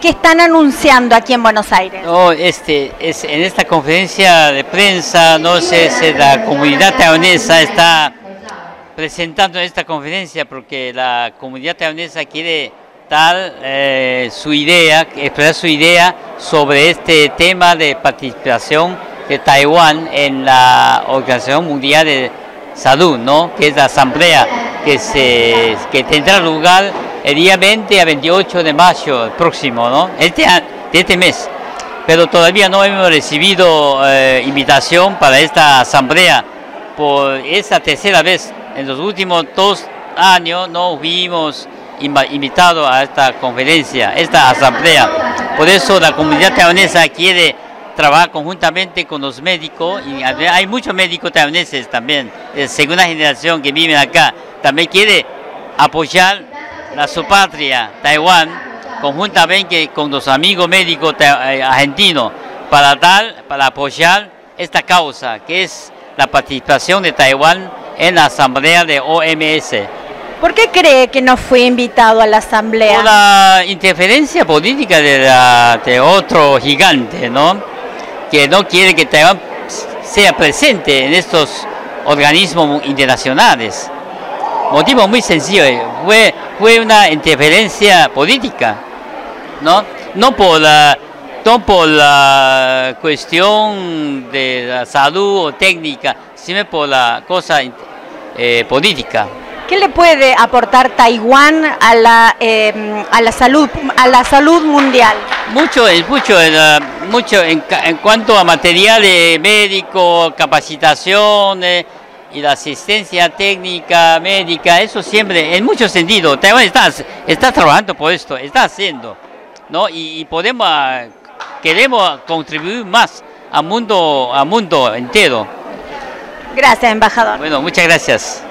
¿Qué están anunciando aquí en Buenos Aires? Este, es, en esta conferencia de prensa, no sé si la comunidad taiwanesa está presentando esta conferencia porque la comunidad taiwanesa quiere dar eh, su idea, expresar su idea sobre este tema de participación de Taiwán en la Organización Mundial de Salud, ¿no? que es la asamblea que, se, que tendrá lugar el día 20 a 28 de mayo próximo, ¿no? este, de este mes. Pero todavía no hemos recibido eh, invitación para esta asamblea por esa tercera vez. En los últimos dos años no fuimos invitados a esta conferencia, esta asamblea. Por eso la comunidad taiwanesa quiere trabaja conjuntamente con los médicos y hay muchos médicos taiwaneses también, de segunda generación que viven acá. También quiere apoyar a su patria, Taiwán, conjuntamente con los amigos médicos eh, argentinos para dar, para apoyar esta causa, que es la participación de Taiwán en la asamblea de OMS. ¿Por qué cree que no fue invitado a la asamblea? Por la interferencia política de, de otro gigante, ¿no? que no quiere que Taiwán sea presente en estos organismos internacionales. Motivo muy sencillo, eh, fue, fue una interferencia política, ¿no? No por la, no por la cuestión de la salud o técnica, sino por la cosa eh, política. ¿Qué le puede aportar Taiwán a la, em, a la, salud, a la salud mundial? Mucho, mucho, mucho en, en cuanto a materiales médicos, capacitaciones y la asistencia técnica, médica, eso siempre, en muchos sentidos, Taiwán está, está trabajando por esto, está haciendo, ¿no? Y, podemos, queremos contribuir más al mundo, al mundo entero. Gracias, embajador. Bueno, muchas gracias.